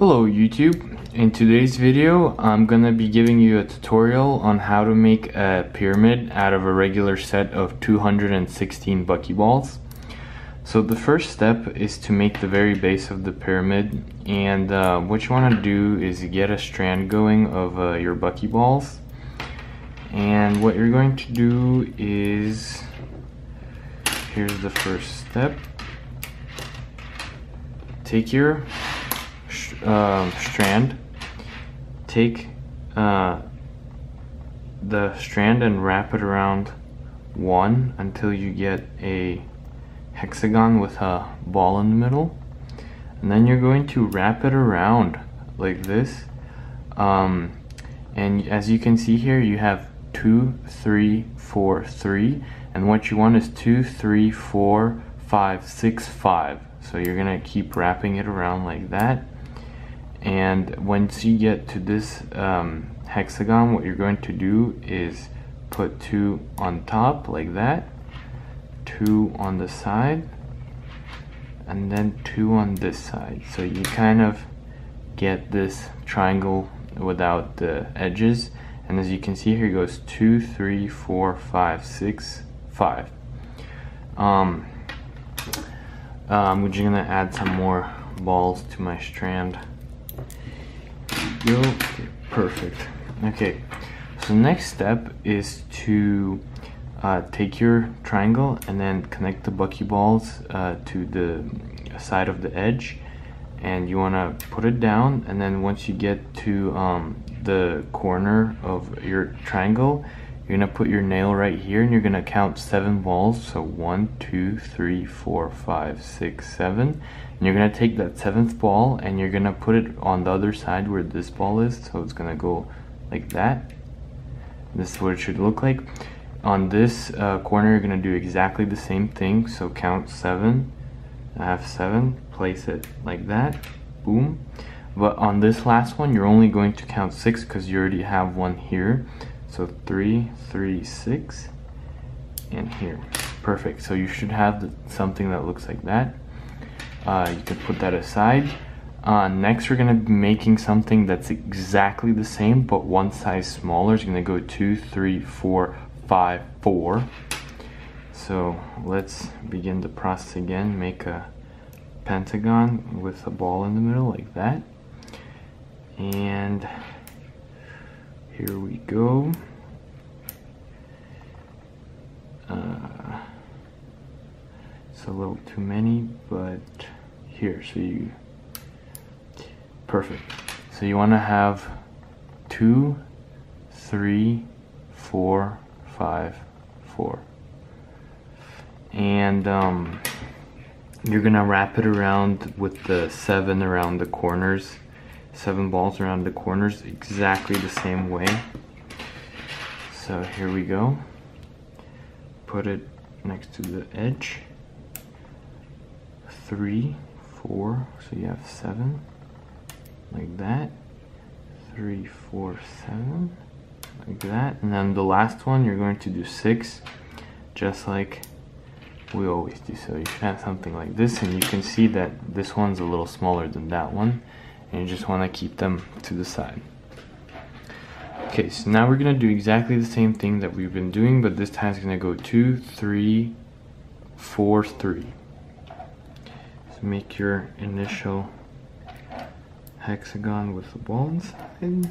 Hello YouTube. In today's video I'm gonna be giving you a tutorial on how to make a pyramid out of a regular set of 216 buckyballs. So the first step is to make the very base of the pyramid and uh, what you want to do is get a strand going of uh, your buckyballs and what you're going to do is here's the first step take your um, strand, take uh, the strand and wrap it around one until you get a hexagon with a ball in the middle. And then you're going to wrap it around like this. Um, and as you can see here, you have two, three, four, three. And what you want is two, three, four, five, six, five. So you're gonna keep wrapping it around like that and once you get to this um, hexagon what you're going to do is put two on top like that two on the side and then two on this side. So you kind of get this triangle without the edges. And as you can see here goes two three four five six five. Um, uh, I'm just gonna add some more balls to my strand go. Okay, perfect. Okay, so next step is to uh, take your triangle and then connect the buckyballs uh, to the side of the edge and you want to put it down and then once you get to um, the corner of your triangle you're gonna put your nail right here and you're gonna count seven balls. So one two three four five six seven. And you're gonna take that seventh ball and you're gonna put it on the other side where this ball is. So it's gonna go like that. This is what it should look like. On this uh, corner you're gonna do exactly the same thing. So count seven. I have seven. Place it like that. Boom. But on this last one you're only going to count six because you already have one here so three, three, six, and here. Perfect. So you should have the, something that looks like that. Uh, you can put that aside. Uh, next, we're gonna be making something that's exactly the same, but one size smaller. It's gonna go two, three, four, five, four. So let's begin the process again. Make a pentagon with a ball in the middle like that. And here we go. Uh, it's a little too many, but here, so you, perfect. So you want to have two, three, four, five, four. And um, you're gonna wrap it around with the seven around the corners seven balls around the corners exactly the same way. So here we go. Put it next to the edge. Three, four, so you have seven, like that. Three, four, seven, like that. And then the last one, you're going to do six, just like we always do. So you should have something like this, and you can see that this one's a little smaller than that one and you just want to keep them to the side. Okay, so now we're going to do exactly the same thing that we've been doing, but this time it's going to go two, three, four, three. So make your initial hexagon with the ball inside,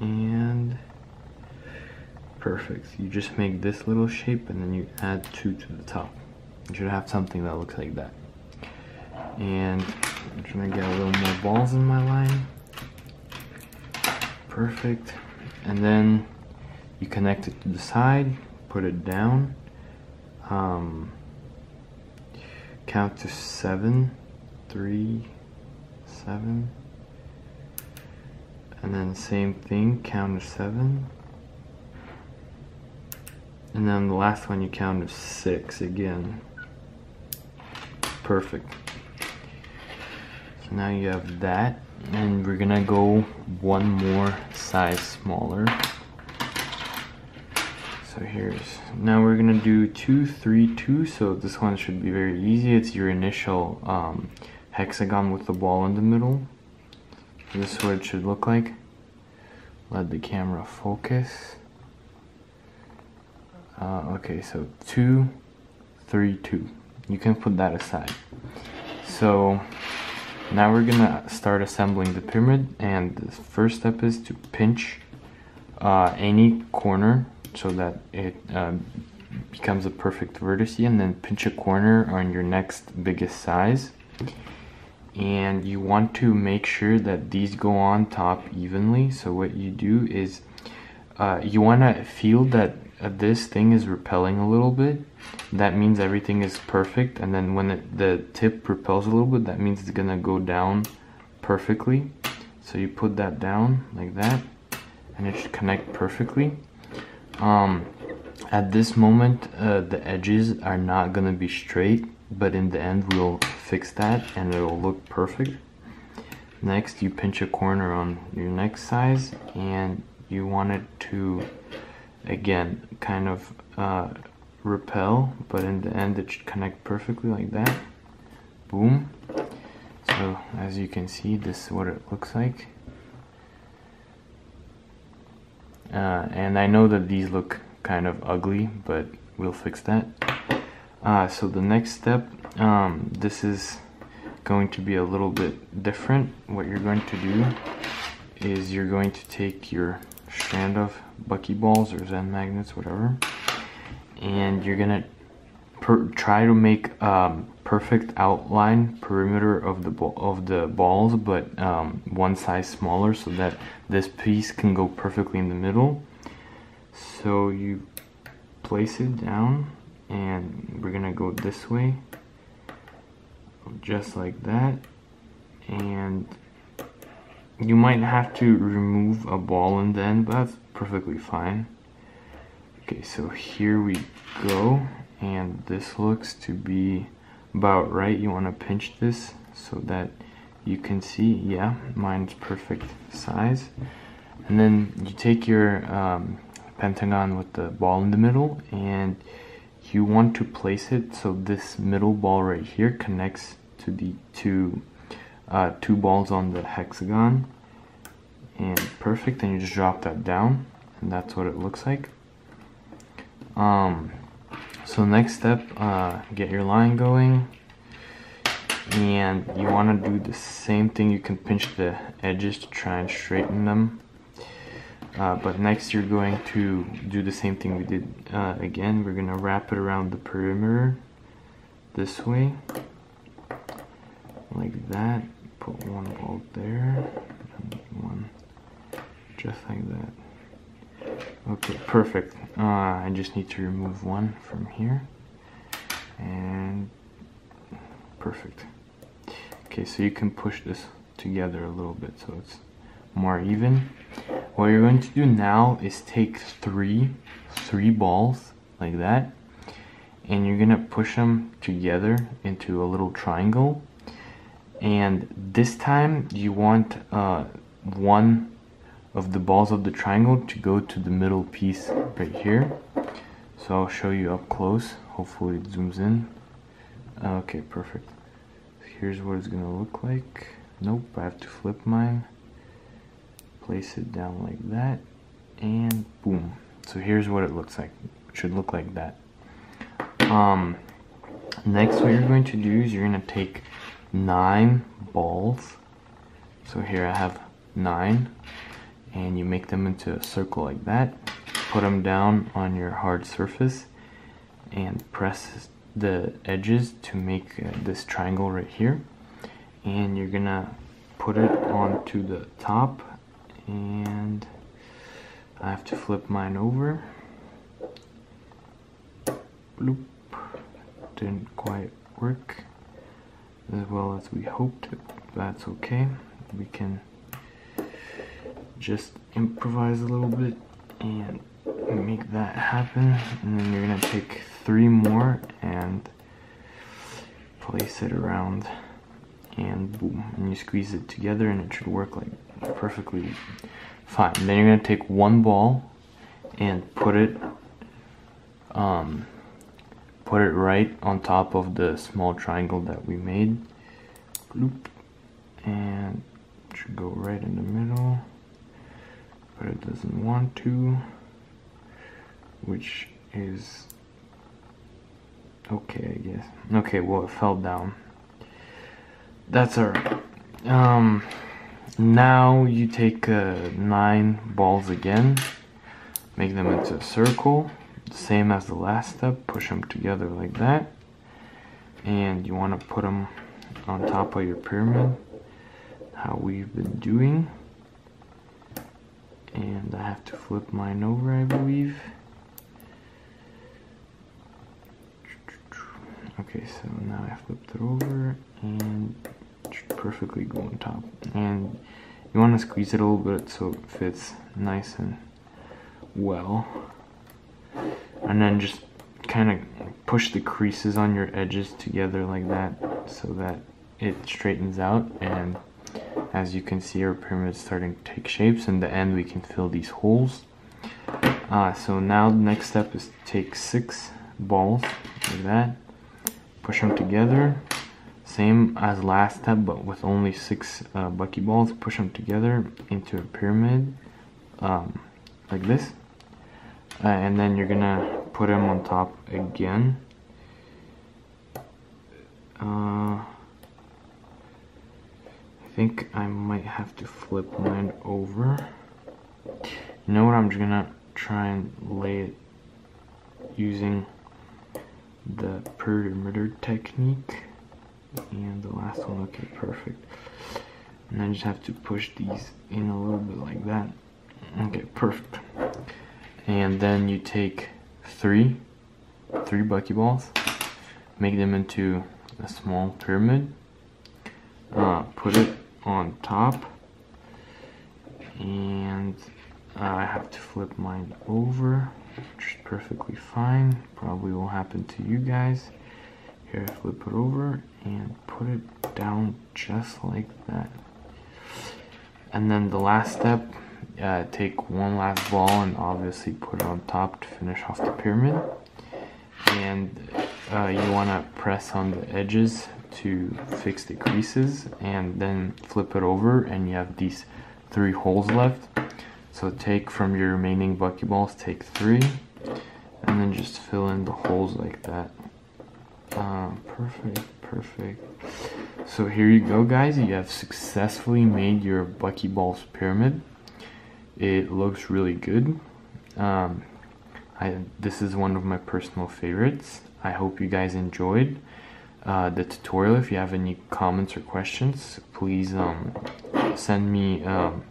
and perfect. You just make this little shape and then you add two to the top. You should have something that looks like that. And I'm trying to get a little more balls in my line. Perfect. And then you connect it to the side, put it down. Um, count to seven, three, seven. And then same thing, count to seven. And then the last one you count to six again. Perfect. Now you have that and we're gonna go one more size smaller. So here's, now we're gonna do two, three, two. So this one should be very easy. It's your initial um, hexagon with the ball in the middle. this is what it should look like let the camera focus uh, okay so two three two you can put that aside so now we're gonna start assembling the pyramid and the first step is to pinch uh, any corner so that it um, becomes a perfect vertice and then pinch a corner on your next biggest size. And you want to make sure that these go on top evenly. So what you do is uh, you want to feel that uh, this thing is repelling a little bit that means everything is perfect and then when it, the tip repels a little bit that means it's gonna go down perfectly. So you put that down like that and it should connect perfectly. Um, at this moment uh, the edges are not gonna be straight but in the end we'll fix that and it'll look perfect. Next you pinch a corner on your next size and you want it to again kind of uh, repel but in the end it should connect perfectly like that. Boom. So as you can see this is what it looks like. Uh, and I know that these look kind of ugly but we'll fix that. Uh, so the next step um, this is going to be a little bit different. What you're going to do is you're going to take your strand of buckyballs or zen magnets whatever. And you're gonna try to make um, perfect outline perimeter of the of the balls but um, one size smaller so that this piece can go perfectly in the middle. So you place it down and we're gonna go this way just like that you might have to remove a ball in the end but that's perfectly fine. Okay so here we go and this looks to be about right. You want to pinch this so that you can see? Yeah mine's perfect size. And then you take your um, pentagon with the ball in the middle and you want to place it so this middle ball right here connects to the two uh, two balls on the hexagon. And perfect. And you just drop that down. And that's what it looks like. Um, so next step uh, get your line going. And you want to do the same thing. You can pinch the edges to try and straighten them. Uh, but next you're going to do the same thing we did uh, again. We're to wrap it around the perimeter this way. Like that. Put one bolt there. One just like that. Okay, perfect. Uh, I just need to remove one from here. And perfect. Okay, so you can push this together a little bit so it's more even. What you're going to do now is take three, three balls like that, and you're gonna push them together into a little triangle. And this time you want uh, one of the balls of the triangle to go to the middle piece right here. So I'll show you up close. Hopefully it zooms in. Okay, perfect. Here's what it's gonna look like. Nope, I have to flip mine place it down like that and boom so here's what it looks like it should look like that um next what you're going to do is you're going to take nine balls. So here I have nine. And you make them into a circle like that. Put them down on your hard surface. And press the edges to make uh, this triangle right here. And you're gonna put it onto the top. And I have to flip mine over. Bloop. Didn't quite work as well as we hoped. That's okay. We can just improvise a little bit and make that happen. And then you're gonna take three more and place it around and boom. And you squeeze it together and it should work like perfectly fine. Then you're to take one ball and put it um, put it right on top of the small triangle that we made. Bloop. And should go right in the middle but it doesn't want to, which is okay, I guess. Okay, well, it fell down. That's alright. Um, now you take uh, nine balls again, make them into a circle, same as the last step, push them together like that, and you want to put them on top of your pyramid, how we've been doing. And I have to flip mine over, I believe. Okay, so now I flipped it over and perfectly go on top. And you want to squeeze it a little bit so it fits nice and well. And then just kind of push the creases on your edges together like that so that it straightens out. And as you can see our pyramid is starting to take shapes in the end we can fill these holes. Uh, so now the next step is to take six balls like that push them together. Same as last step but with only six uh, balls push them together into a pyramid um, like this uh, and then you're gonna put them on top again. Uh, I think I might have to flip mine over. You know what I'm just gonna try and lay it using the perimeter technique. And the last one okay perfect. And I just have to push these in a little bit like that. Okay perfect and then you take three three buckyballs make them into a small pyramid uh, put it on top and I have to flip mine over which is perfectly fine. Probably will happen to you guys. Here I flip it over and put it down just like that. And then the last step uh, take one last ball and obviously put it on top to finish off the pyramid. And uh, you want to press on the edges to fix the creases and then flip it over and you have these three holes left. So take from your remaining buckyballs take three and then just fill in the holes like that. Uh, perfect perfect. So here you go guys. You have successfully made your buckyballs pyramid it looks really good. Um, I, this is one of my personal favorites. I hope you guys enjoyed uh, the tutorial. If you have any comments or questions please um, send me um,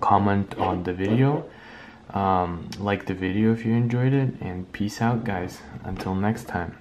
comment on the video. Um, like the video if you enjoyed it and peace out guys. Until next time